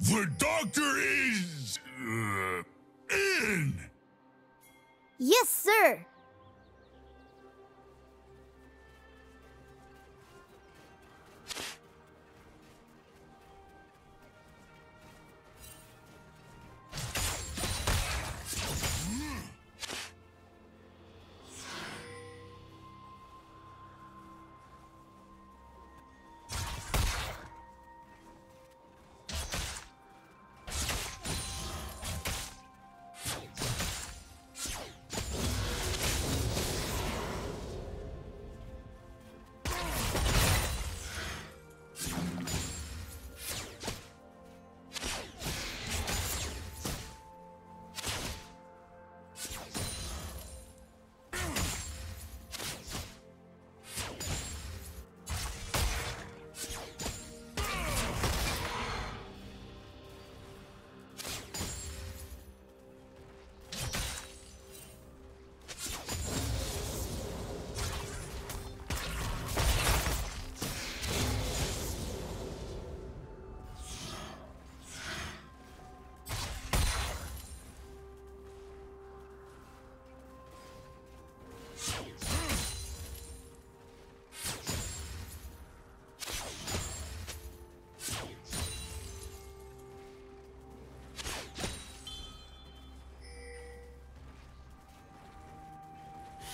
The doctor is. Uh, in! Yes, sir.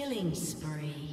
Killing spree.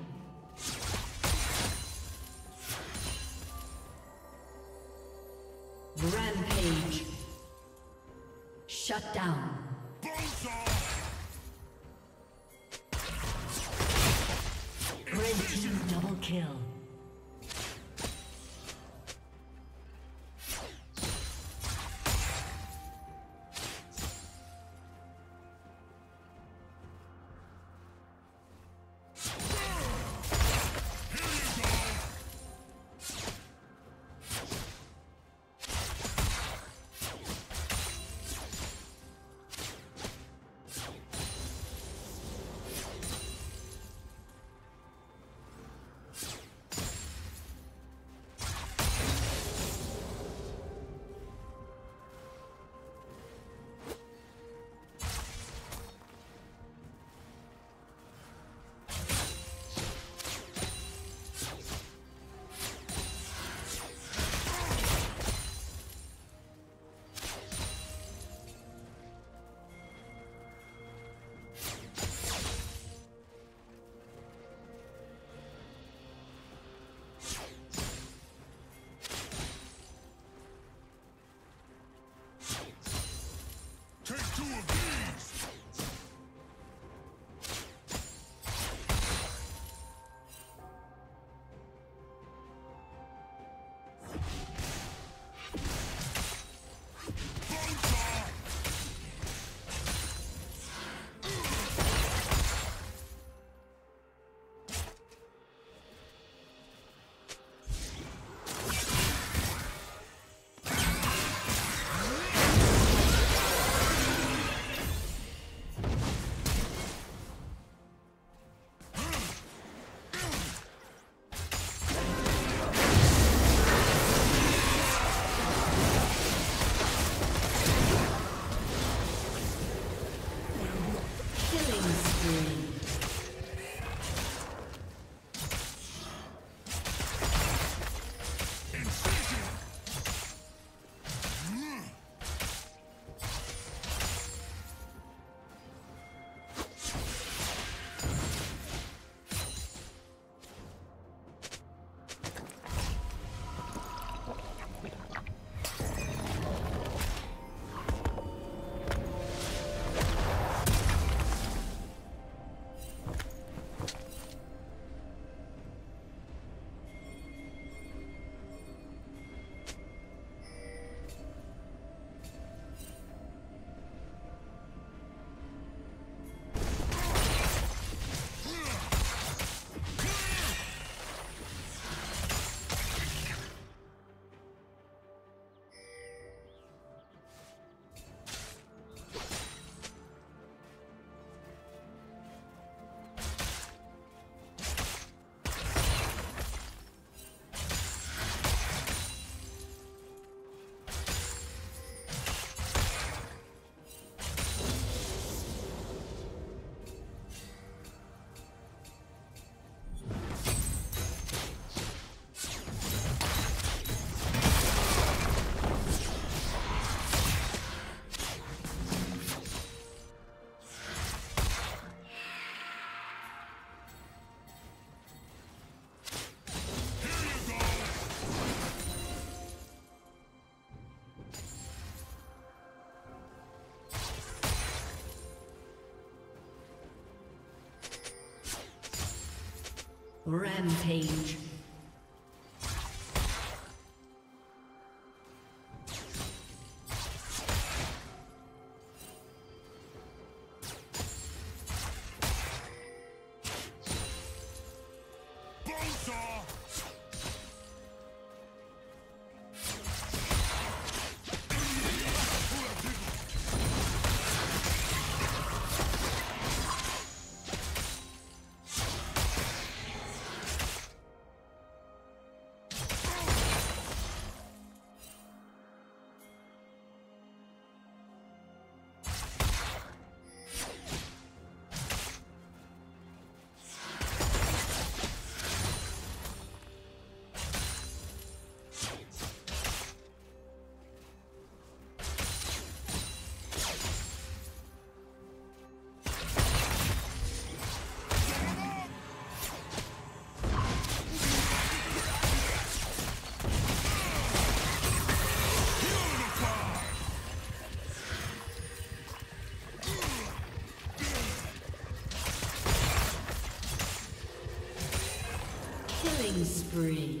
to a game. Rampage. Spree.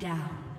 Down.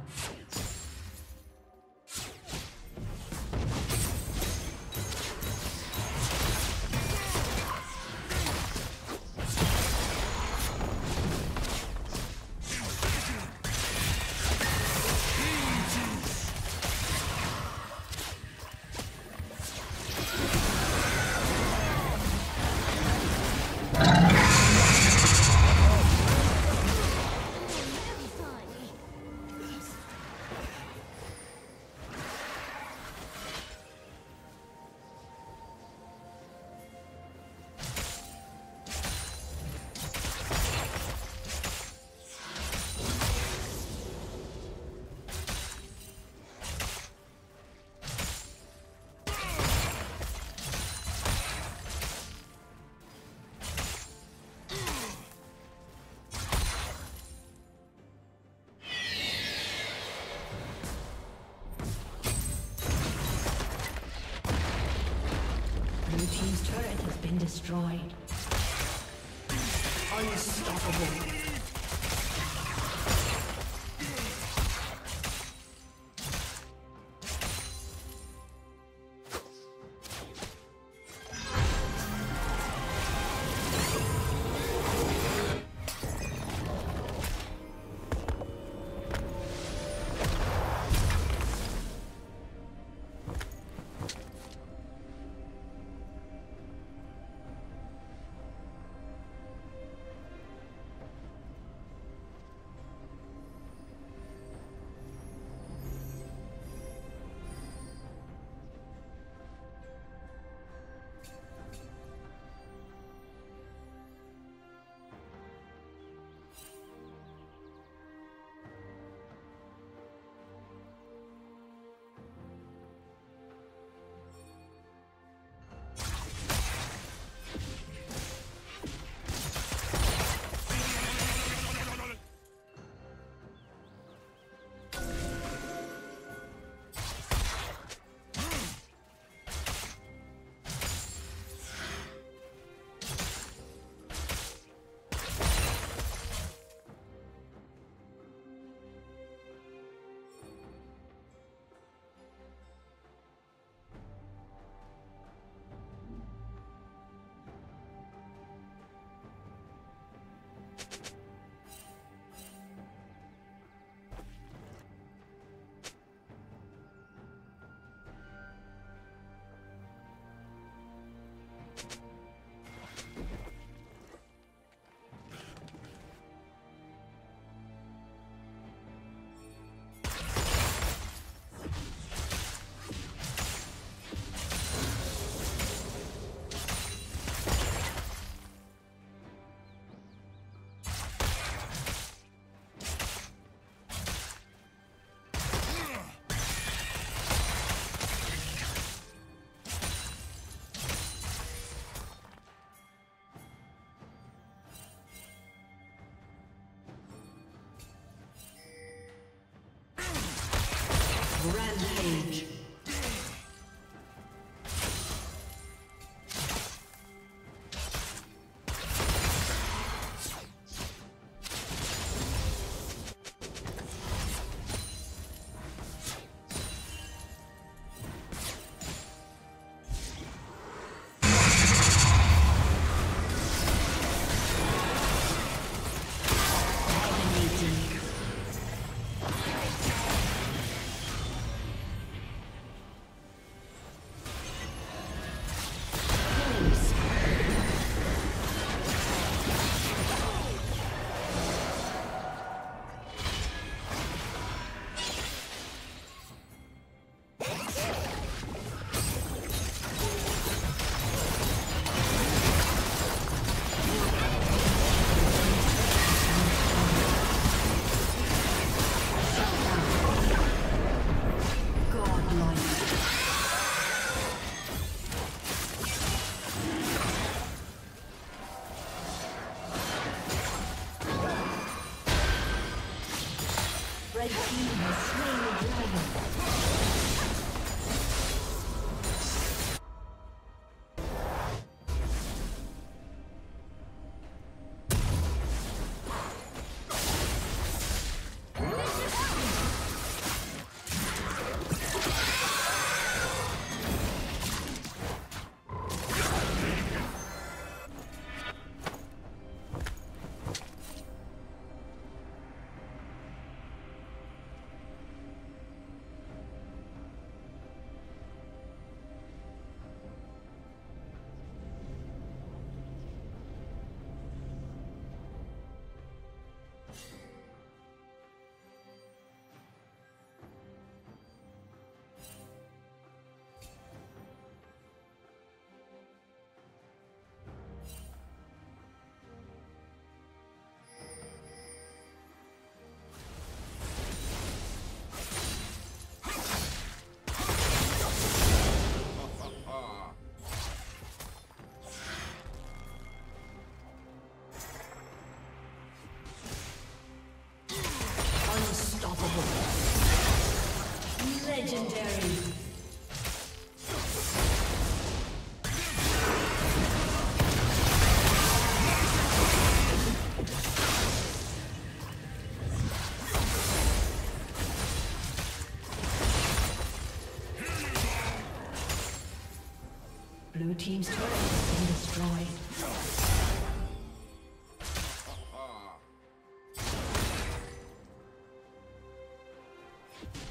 Destroyed. Unstoppable. Rampage. you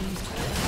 A summoner